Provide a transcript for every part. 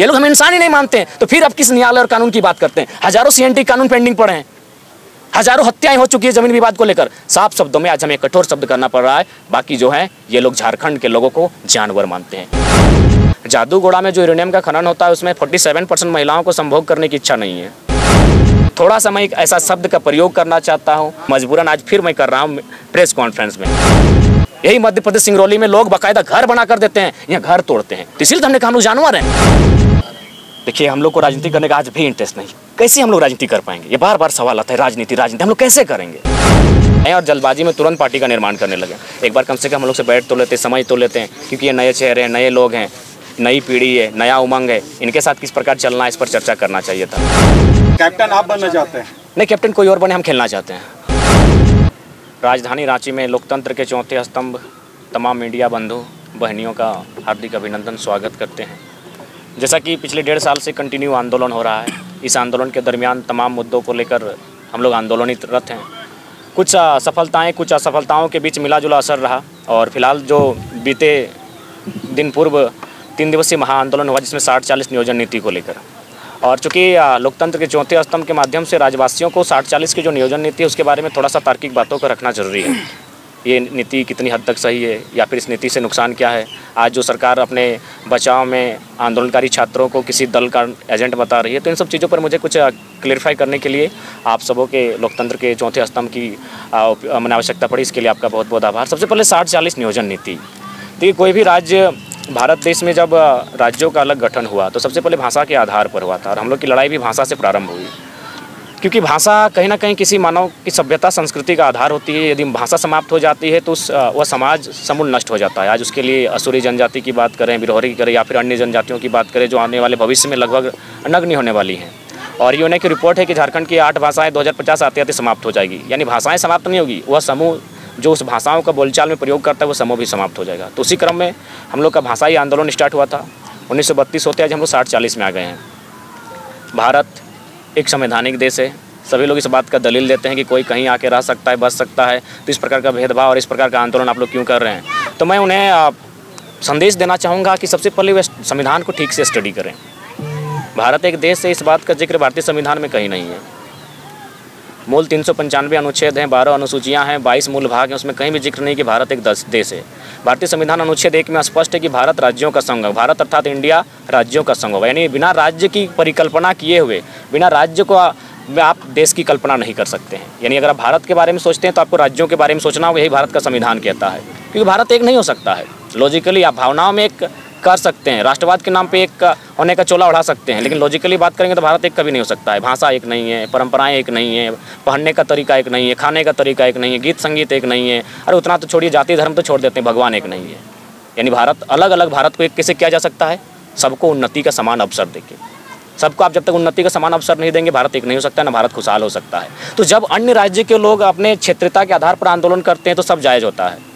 ये लोग हम इंसान ही नहीं मानते हैं। तो फिर आप किस न्यायालय और कानून की बात करते हैं? हज़ारों सीएनटी कानून पेंडिंग पड़े हैं। हज़ारों हत्याएँ हो चुकी है ज़मीन विवाद को लेकर। साफ़ शब्दों में आज हमें कठोर शब्द करना पड़ रहा है। बाकी जो है, ये लोग झारखंड के लोगों को जानवर मानते हैं। जादूगोड़ा में जो यूरेनियम का खनन होता है, उसमें 47 परसेंट महिलाओं को संभोग करने की इच्छा नहीं है। थोड़ा सा मैं एक ऐसा शब्द का प्रयोग करना चाहता हूँ। मजबूरन आज फिर मैं कर रहा हूँ प्रेस कॉन्फ्रेंस में। यही मध्य प्रदेश सिंगरौली में लोग बाकायदा घर बना कर देते हैं। या घर तोड़ते हैं। तो इसलिए तो हमने कहा जानवर हैं। देखिए हम लोग को राजनीति करने का आज भी इंटरेस्ट नहीं। कैसे हम लोग राजनीति कर पाएँगे? ये बार बार सवाल आता है राजनीति राजनीति हम लोग कैसे करेंगे? और जल्दबाजी में तुरंत पार्टी का निर्माण करने लगे एक बार कम से कम हम लोग से बैठ तो लेते हैं समझ तो लेते हैं क्योंकि ये नए चेहरे हैं नए लोग हैं नई पीढ़ी है नया उमंग है। इनके साथ किस प्रकार चलना है इस पर चर्चा करना चाहिए था। कैप्टन आप बनना चाहते हैं? नहीं कैप्टन कोई और बने हम खेलना चाहते हैं। राजधानी रांची में लोकतंत्र के चौथे स्तंभ तमाम मीडिया बंधु बहनियों का हार्दिक अभिनंदन स्वागत करते हैं। जैसा कि पिछले डेढ़ साल से कंटिन्यू आंदोलन हो रहा है, इस आंदोलन के दरमियान तमाम मुद्दों को लेकर हम लोग आंदोलनित रत हैं। कुछ सफलताएँ, कुछ असफलताओं के बीच मिला जुला असर रहा और फ़िलहाल जो बीते दिन पूर्व तीन दिवसीय महाआंदोलन हुआ, जिसमें साठ चालीस नियोजन नीति को लेकर। और चूँकि लोकतंत्र के चौथे स्तंभ के माध्यम से राज्यवासियों को साठ चालीस की जो नियोजन नीति है, उसके बारे में थोड़ा सा तार्किक बातों को रखना ज़रूरी है। ये नीति कितनी हद तक सही है या फिर इस नीति से नुकसान क्या है? आज जो सरकार अपने बचाव में आंदोलनकारी छात्रों को किसी दल का एजेंट बता रही है तो इन सब चीज़ों पर मुझे कुछ क्लियरिफाई करने के लिए आप सबों के लोकतंत्र के चौथे स्तंभ की मैंने आवश्यकता पड़ी, इसके लिए आपका बहुत बहुत आभार। सबसे पहले साठ चालीस नियोजन नीति। तो कोई भी राज्य, भारत देश में जब राज्यों का अलग गठन हुआ तो सबसे पहले भाषा के आधार पर हुआ था और हम लोग की लड़ाई भी भाषा से प्रारंभ हुई। क्योंकि भाषा कहीं ना कहीं किसी मानव की सभ्यता, संस्कृति का आधार होती है। यदि भाषा समाप्त हो जाती है तो उस वह समाज, समूल नष्ट हो जाता है। आज उसके लिए असुरी जनजाति की बात करें बिरहोरी की करें, या फिर अन्य जनजातियों की बात करें, जो आने वाले भविष्य में लगभग नग्न होने वाली हैं। और यूने की रिपोर्ट है कि झारखंड की आठ भाषाएँ 2050 आते आते समाप्त हो जाएगी। यानी भाषाएँ समाप्त नहीं होगी, वह समूह, जो उस भाषाओं का बोलचाल में प्रयोग करता है, वो समूह भी समाप्त हो जाएगा। तो उसी क्रम में हम लोग का भाषाई आंदोलन स्टार्ट हुआ था। उन्नीस सौ बत्तीस होते आज हम लोग साठ चालीस में आ गए हैं। भारत एक संवैधानिक देश है। सभी लोग इस बात का दलील देते हैं कि कोई कहीं आके रह सकता है बच सकता है तो इस प्रकार का भेदभाव और इस प्रकार का आंदोलन आप लोग क्यों कर रहे हैं? तो मैं उन्हें संदेश देना चाहूँगा कि सबसे पहले वे संविधान को ठीक से स्टडी करें। भारत एक देश है, इस बात का ज़िक्र भारतीय संविधान में कहीं नहीं है। मूल तीन सौ पंचानवे अनुच्छेद हैं, बारह अनुसूचियाँ हैं, बाईस मूल भाग हैं, उसमें कहीं भी ज़िक्र नहीं कि भारत एक देश है। भारतीय संविधान अनुच्छेद एक में स्पष्ट है कि भारत राज्यों का संघ, भारत अर्थात इंडिया राज्यों का संघ यानी बिना राज्य की परिकल्पना किए हुए, बिना राज्य को में आप देश की कल्पना नहीं कर सकते हैं। यानी अगर आप भारत के बारे में सोचते हैं तो आपको राज्यों के बारे में सोचना होगा, यही भारत का संविधान कहता है। क्योंकि भारत एक नहीं हो सकता है। लॉजिकली आप भावनाओं में एक कर सकते हैं। राष्ट्रवाद के नाम पे एक होने का चोला उड़ा सकते हैं। लेकिन लॉजिकली बात करेंगे तो भारत एक कभी नहीं हो सकता है। भाषा एक नहीं है, परंपराएँ एक नहीं है, पढ़ने का तरीका एक नहीं है, खाने का तरीका एक नहीं है, गीत संगीत एक नहीं है। अरे उतना तो छोड़िए, जाति धर्म तो छोड़ देते हैं, भगवान एक नहीं है। यानी भारत अलग अलग भारत को एक कैसे किया जा सकता है? सबको उन्नति का समान अवसर देके। सबको आप जब तक उन्नति का समान अवसर नहीं देंगे, भारत एक नहीं हो सकता, ना भारत खुशहाल हो सकता है। तो जब अन्य राज्य के लोग अपने क्षेत्रता के आधार पर आंदोलन करते हैं तो सब जायज़ होता है।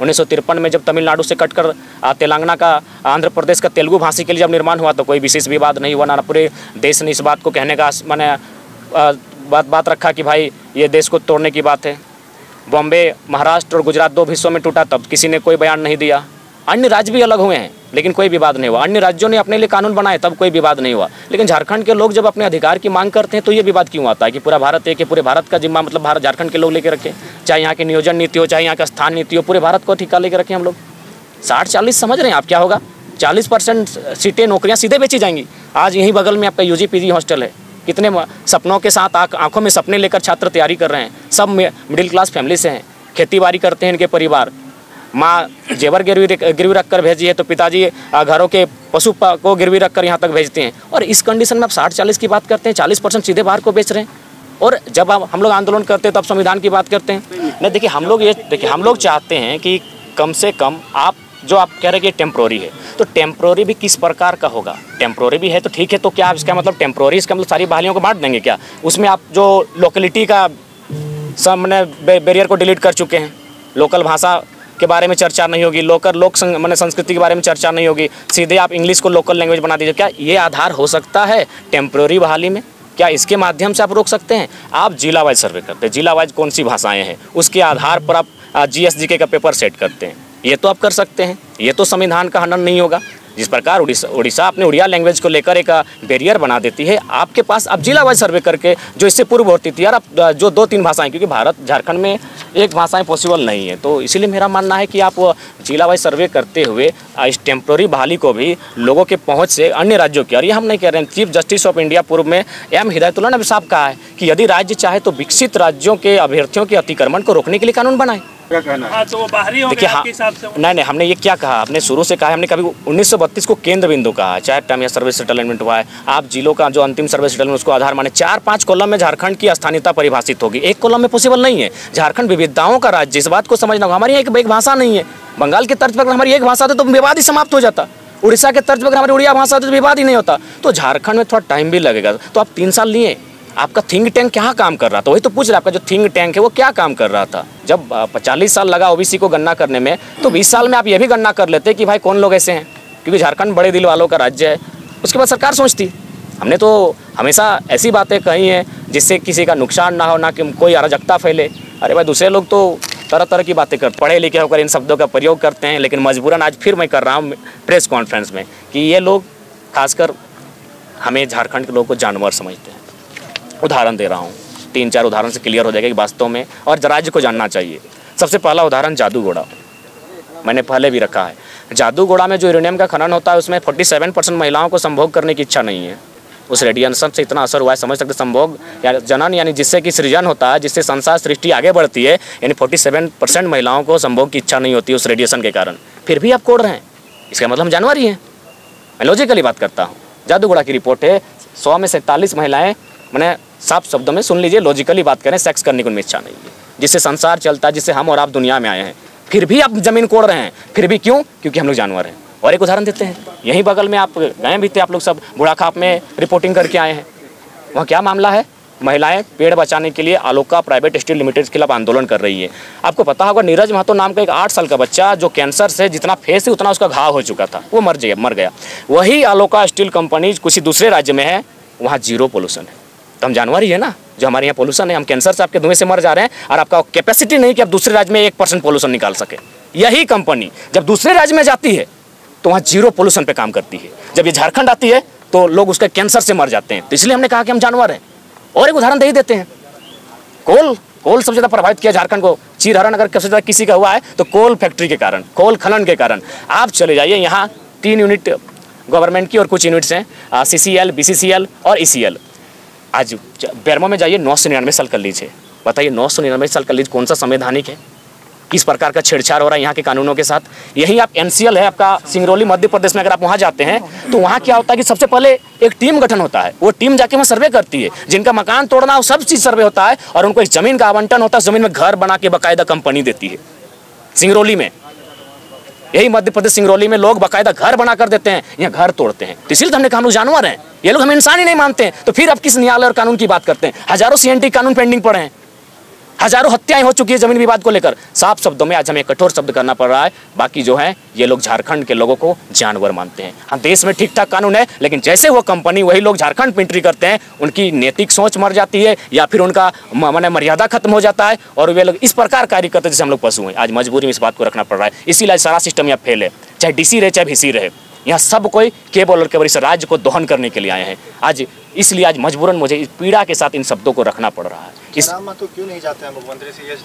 उन्नीस सौ तिरपन में जब तमिलनाडु से कटकर तेलंगाना का आंध्र प्रदेश का तेलुगु भाषी के लिए जब निर्माण हुआ तो कोई विशेष विवाद नहीं हुआ। ना पूरे देश ने इस बात को कहने का, मैंने बात बात रखा कि भाई, ये देश को तोड़ने की बात है। बॉम्बे, महाराष्ट्र और गुजरात दो हिस्सों में टूटा तब। किसी ने कोई बयान नहीं दिया। अन्य राज्य भी अलग हुए हैं, लेकिन कोई विवाद नहीं हुआ। अन्य राज्यों ने अपने लिए कानून बनाए, तब कोई विवाद नहीं हुआ। लेकिन झारखंड के लोग जब अपने अधिकार की मांग करते हैं तो ये विवाद क्यों आता है कि पूरा भारत एक है, पूरे भारत का जिम्मा मतलब भारत, झारखंड के लोग लेके रखें? चाहे यहाँ की नियोजन नीति हो, चाहे यहाँ का स्थान नीति हो, पूरे भारत को ठिका लेके रखें हम लोग। साठ चालीस समझ रहे हैं आप क्या होगा? चालीस परसेंट सीटें नौकरियाँ सीधे बेची जाएँगी। आज यहीं बगल में आपका यू जी हॉस्टल है। कितने सपनों के साथ आँखों में सपने लेकर छात्र तैयारी कर रहे हैं। सब मिडिल क्लास फैमिली से हैं। खेती बाड़ी करते हैं इनके परिवार। माँ जेवर गिरवी गिरवी रख कर भेजी है तो पिताजी घरों के पशु को गिरवी रखकर यहाँ तक भेजते हैं। और इस कंडीशन में आप साठ, चालीस की बात करते हैं, चालीस परसेंट सीधे बाहर को बेच रहे हैं। और जब आप, हम लोग आंदोलन करते हैं तो आप संविधान की बात करते हैं। नहीं, देखिए, हम लोग ये, देखिए, हम लोग चाहते हैं कि कम से कम आप, जो आप कह रहे हैं कि टेम्प्रोरी है तो टेम्प्रोरी भी किस प्रकार का होगा? टेम्प्रोरी भी है तो ठीक है तो क्या इसका मतलब टेम्प्रोरी इसका मतलब सारी बहालियों को बांट देंगे क्या? उसमें आप जो लोकेलिटी का सामने मैंने बैरियर को डिलीट कर चुके हैं। लोकल भाषा के बारे में चर्चा नहीं होगी, लोकल, लोक मैंने संस्कृति के बारे में चर्चा नहीं होगी, सीधे आप इंग्लिश को लोकल लैंग्वेज बना दीजिए। क्या ये आधार हो सकता है टेम्प्रोरी बहाली में? क्या इसके माध्यम से आप रोक सकते हैं? आप जिला वाइज सर्वे करते हैं। जिला वाइज कौन सी भाषाएँ हैं? उसके आधार पर आप जी एस जी के का पेपर सेट करते हैं। ये तो आप कर सकते हैं। ये तो संविधान का हनन नहीं होगा। जिस प्रकार उड़ीसा अपने उड़िया लैंग्वेज को लेकर एक बैरियर बना देती है, आपके पास अब जिला वाइज सर्वे करके, जो इससे पूर्व होती थी यार अब जो दो तीन भाषाएँ, क्योंकि भारत, झारखंड में एक भाषाएँ पॉसिबल नहीं है तो इसीलिए मेरा मानना है कि आप जिला वाइज सर्वे करते हुए इस टेम्प्रोरी बहाली को भी लोगों के पहुँच से अन्य राज्यों की, और ये हम नहीं कह रहे हैं चीफ जस्टिस ऑफ़ इंडिया पूर्व में एम हिदायतुल्ला ने साफ़ कहा है कि यदि राज्य चाहे तो विकसित राज्यों के अभ्यर्थियों के अतिक्रमण को रोकने के लिए कानून बनाए। क्या कहना है। हाँ तो वो बाहरी होंगे देखिए हाँ नहीं नहीं हमने ये क्या कहा? हमने शुरू से कहा हमने कभी 1932 को केंद्र बिंदु कहा चाहे टर्म या सर्विस सेटलमेंट हुआ है। आप जिलों का जो अंतिम सर्विस सेटलमेंट उसको आधार माने चार पाँच कॉलम में झारखंड की स्थानीयता परिभाषित होगी। एक कॉलम में पॉसिबल नहीं है। झारखंड विविधताओं का राज्य इस बात को समझना होगा हमारी एक भाषा नहीं है। बंगाल के तर्ज पर हमारी एक भाषा होती तो विवाद ही समाप्त हो जाता। उड़ीसा के तर्ज पर हमारी उड़िया भाषा तो विवाद ही नहीं होता। तो झारखंड में थोड़ा टाइम भी लगेगा। तो आप तीन साल लिए। आपका थिंक टैंक क्या काम कर रहा था? वही तो पूछ रहे आपका जो थिंक टैंक है, वो क्या काम कर रहा था? जब चालीस साल लगा ओबीसी को गणना करने में तो बीस साल में आप ये भी गणना कर लेते कि भाई कौन लोग ऐसे हैं? क्योंकि झारखंड बड़े दिल वालों का राज्य है। उसके बाद सरकार सोचती। हमने तो हमेशा ऐसी बातें कही हैं, जिससे किसी का नुकसान ना हो, ना कि कोई अराजकता फैले। अरे भाई, दूसरे लोग तो तरह तरह की बातें कर, पढ़े लिखे होकर इन शब्दों का प्रयोग करते हैं, लेकिन मजबूरन आज फिर मैं कर रहा हूँ प्रेस कॉन्फ्रेंस में कि ये लोग खासकर हमें झारखंड के लोगों को जानवर समझते हैं। उदाहरण दे रहा हूँ। तीन, चार उदाहरण से क्लियर हो जाएगा कि वास्तव में और राज्य को जानना चाहिए। सबसे पहला उदाहरण जादू घोड़ा मैंने पहले भी रखा है। जादू घोड़ा में जो यूरेनियम का खनन होता है, उसमें 47 परसेंट महिलाओं को संभोग करने की इच्छा नहीं है। उस रेडिएशन से इतना असर हुआ है, समझ सकते संभोग या जनन, यानी जिससे कि सृजन होता है, जिससे संसार सृष्टि आगे बढ़ती है, यानी 47 परसेंट महिलाओं को संभोग की इच्छा नहीं होती उस रेडिएशन के कारण। फिर भी आप कोड़ रहे हैं। इसका मतलब हम जानवर ही हैं। मैं लॉजिकली बात करता हूँ। जादूगोड़ा की रिपोर्ट है, सौ में सैंतालीस महिलाएँ मैंने साफ़ शब्दों में सुन लीजिए लॉजिकली बात करें सेक्स करने की उनमें इच्छा नहीं है जिससे संसार चलता है जिससे हम और आप दुनिया में आए हैं, फिर भी आप ज़मीन कोड़ रहे हैं, फिर भी क्यों? क्योंकि हम लोग जानवर हैं। और एक उदाहरण देते हैं, यहीं बगल में आप गए भी थे, आप लोग सब बुढ़ाखाप में रिपोर्टिंग करके आए हैं। वहाँ क्या मामला है? महिलाएँ पेड़ बचाने के लिए आलोका प्राइवेट स्टील लिमिटेड के खिलाफ आंदोलन कर रही है। आपको पता होगा, नीरज महतो नाम का एक आठ साल का बच्चा जो कैंसर से जितना फेस है, उतना उसका घाव हो चुका था। वो मर गया मर गया। वही आलोका स्टील कंपनी किसी दूसरे राज्य में है, वहाँ ज़ीरो पोल्यूशन है। तो हम जानवर ही है ना, जो हमारे यहाँ पोल्यूशन है, हम कैंसर से आपके धुएँ से मर जा रहे हैं और आपका कैपेसिटी नहीं कि आप दूसरे राज्य में एक परसेंट पोल्यूशन निकाल सके। यही कंपनी जब दूसरे राज्य में जाती है तो वहाँ ज़ीरो पोल्यूशन पे काम करती है। जब ये झारखंड आती है तो लोग उसके कैंसर से मर जाते हैं। तो इसलिए हमने कहा कि हम जानवर हैं। और एक उदाहरण दे ही देते हैं। कोल कोल सबसे ज़्यादा प्रभावित किया झारखंड को। चीरहरण अगर सबसे ज़्यादा किसी का हुआ है तो कोल फैक्ट्री के कारण, कोल खनन के कारण। आप चले जाइए, यहाँ तीन यूनिट गवर्नमेंट की और कुछ यूनिट्स हैं C C L B C C L और ई सी एल आज बेरमो में जाइए, नौ सौ निन्यानवे साल कर लीजिए। बताइए, नौ सौ निन्यानवे साल कर लीजिए, कौन सा संवैधानिक है? किस प्रकार का छेड़छाड़ हो रहा है यहाँ के कानूनों के साथ? यही आप एनसीएल है, आपका सिंगरौली मध्य प्रदेश में अगर आप वहाँ जाते हैं तो वहाँ क्या होता है कि सबसे पहले एक टीम गठन होता है। वो टीम जाके वहाँ सर्वे करती है। जिनका मकान तोड़ना हो, सब चीज़ सर्वे होता है और उनको इस ज़मीन का आवंटन होता है, ज़मीन में घर बना के बाकायदा कंपनी देती है। सिंगरौली में यही मध्य प्रदेश सिंगरौली में लोग बाकायदा घर बना कर देते हैं, या घर तोड़ते हैं। तो इसलिए हमने कहा हम जानवर हैं। ये लोग हम इंसान ही नहीं मानते हैं। तो फिर अब किस न्यायालय और कानून की बात करते हैं? हज़ारों सीएनटी कानून पेंडिंग पड़े हैं। हज़ारों हत्याएँ हो चुकी है ज़मीन विवाद को लेकर। साफ़ शब्दों में आज हमें कठोर शब्द करना पड़ रहा है। बाकी जो है, ये लोग झारखंड के लोगों को जानवर मानते हैं। हम देश में ठीक ठाक कानून है, लेकिन जैसे वो कंपनी, वही लोग झारखंड में एंट्री करते हैं, उनकी नैतिक सोच मर जाती है, या फिर उनका मैंने मर्यादा खत्म हो जाता है, और वे लोग इस प्रकार कार्य करते हैं जैसे हम लोग पशु हैं। आज मजबूरी में इस बात को रखना पड़ रहा है। इसीलिए सारा सिस्टम यहाँ फेल है। चाहे डीसी रहे, चाहे भीसी रहे। यहाँ सब कोई केवल और केवल इस राज्य को दोहन करने के लिए आए हैं। आज इसलिए आज मजबूरन मुझे इस पीड़ा के साथ इन शब्दों को रखना पड़ रहा है। इस राम तो क्यों नहीं जाते हैं मुख्यमंत्री से ये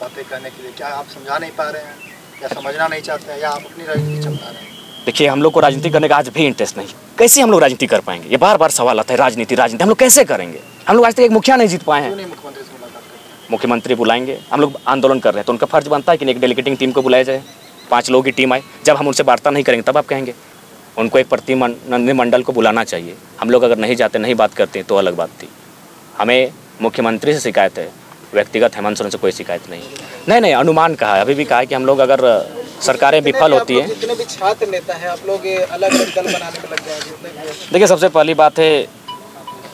बातें करने के लिए क्या आप समझा नहीं पा रहे हैं? या समझना नहीं चाहते हैं? या आप अपनी राजनीति चमका रहे हैं? देखिए हम लोग को राजनीति करने का आज भी इंटरेस्ट नहीं। कैसे हम लोग राजनीति कर पाएँगे? ये बार बार सवाल आता है राजनीति राजनीति हम लोग कैसे करेंगे? हम लोग आज तक एक मुखिया नहीं जीत पाए हैं। मुख्यमंत्री बुलाएँगे। हम लोग आंदोलन कर रहे हैं तो उनका फ़र्ज़ बनता है कि एक डेलीगेटिंग टीम को बुलाया जाए। पाँच लोगों की टीम आए। जब हम उनसे वार्ता नहीं करेंगे तब आप कहेंगे। उनको एक प्रतिनिधिमंडल को बुलाना चाहिए। हम लोग अगर नहीं जाते नहीं बात करते तो अलग बात थी। हमें मुख्यमंत्री से शिकायत है। व्यक्तिगत हेमंत सोरेन से कोई शिकायत नहीं। नहीं नहीं अनुमान कहा है। अभी भी कहा है कि हम लोग अगर सरकारें विफल होती है जितने भी छात्र नेता हैं आप लोग अलग अलग दल बनाने में लग। देखिए सबसे पहली बात है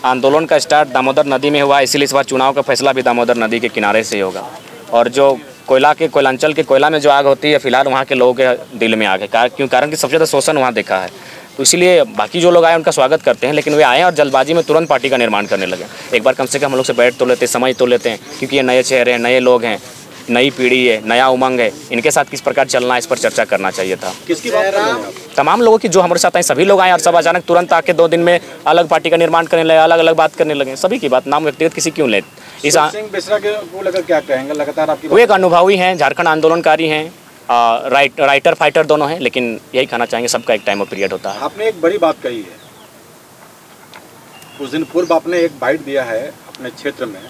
आंदोलन का स्टार्ट दामोदर नदी में हुआ इसीलिए इस बार चुनाव का फैसला भी दामोदर नदी के किनारे से ही होगा। और जो कोयला के, कोयलांचल के कोयला में जो आग होती है, फ़िलहाल वहाँ के लोगों के दिल में आग है। क्यों? कारण कि सबसे ज़्यादा शोषण वहाँ देखा है। तो इसीलिए बाकी जो लोग आए, उनका स्वागत करते हैं, लेकिन वे आए और जल्दबाजी में तुरंत पार्टी का निर्माण करने लगे। एक बार कम से कम हम लोग से बैठ तो लेते हैं समझ तो लेते हैं, क्योंकि ये नए चेहरे हैं, नए लोग हैं, नई पीढ़ी है, नया उमंग है। इनके साथ किस प्रकार चलना है, इस पर चर्चा करना चाहिए था। किसकी बात तमाम लोगों की जो हमारे साथ आए सभी लोग आए और सब अचानक तुरंत आके दो दिन में अलग पार्टी का निर्माण करने लगे अलग अलग बात करने लगे। सभी की बात नाम व्यक्तिगत किसी क्यों ले इस वो एक अनुभवी हैं झारखंड आंदोलनकारी हैं राइट राइटर फाइटर दोनों हैं लेकिन यही कहना चाहेंगे सबका एक टाइम और पीरियड होता है। आपने एक बड़ी बात कही है। कुछ दिन पूर्व आपने एक बाइट दिया है अपने क्षेत्र में।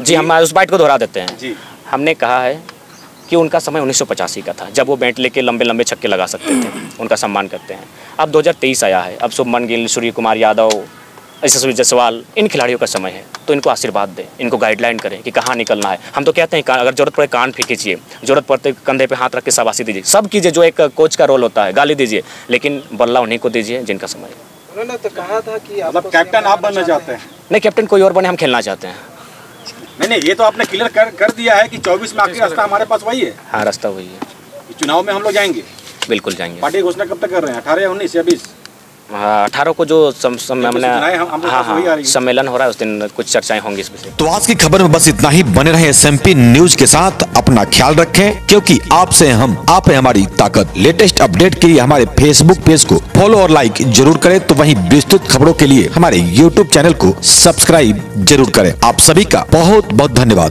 जी हम उस बाइट को दोहरा देते हैं। जी। हमने कहा है कि उनका समय उन्नीस सौ पचासी का था जब वो बैट लेके लंबे लंबे छक्के लगा सकते थे उनका सम्मान करते हैं। अब 2023 आया है अब शुभमन गिल सूर्य कुमार यादव यशस्वी जायसवाल इन खिलाड़ियों का समय है तो इनको आशीर्वाद दें इनको गाइडलाइन करें कि कहाँ निकलना है। हम तो कहते हैं अगर ज़रूरत पड़े कान भी खींचिए ज़रूरत पड़ते कंधे पे हाथ रख के शाबाशी दीजिए सब कीजिए जो एक कोच का रोल होता है गाली दीजिए लेकिन बल्ला उन्हीं को दीजिए जिनका समय है। उन्होंने तो कहा था कि मतलब कैप्टन आप बनना चाहते हैं। नहीं कैप्टन कोई और बने हम खेलना चाहते हैं। नहीं नहीं ये तो आपने क्लियर कर कर दिया है कि 24 में आखिरी रास्ता हमारे पास वही है। हाँ रास्ता वही है। चुनाव में हम लोग जाएँगे? बिल्कुल जाएँगे। पार्टी घोषणा कब तक कर रहे हैं? अठारह उन्नीस या बीस? अठारह को जो सम, सम, हमने हाँ हाँ सम्मेलन हो रहा है उस दिन कुछ चर्चाएँ होंगी इस विषय तो आज की खबर में बस इतना ही। बने रहे एसएमपी न्यूज़ के साथ अपना ख्याल रखें क्योंकि आपसे हम आप है हमारी ताकत। लेटेस्ट अपडेट के लिए हमारे फेसबुक पेज को फॉलो और लाइक ज़रूर करें तो वहीं विस्तृत खबरों के लिए हमारे यूट्यूब चैनल को सब्सक्राइब ज़रूर करें। आप सभी का बहुत बहुत धन्यवाद।